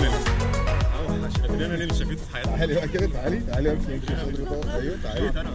شايفين آه والله شايفين اللي في حياتنا. تعالي بقى كده تعالي تعالي بقى أيوه تعالي.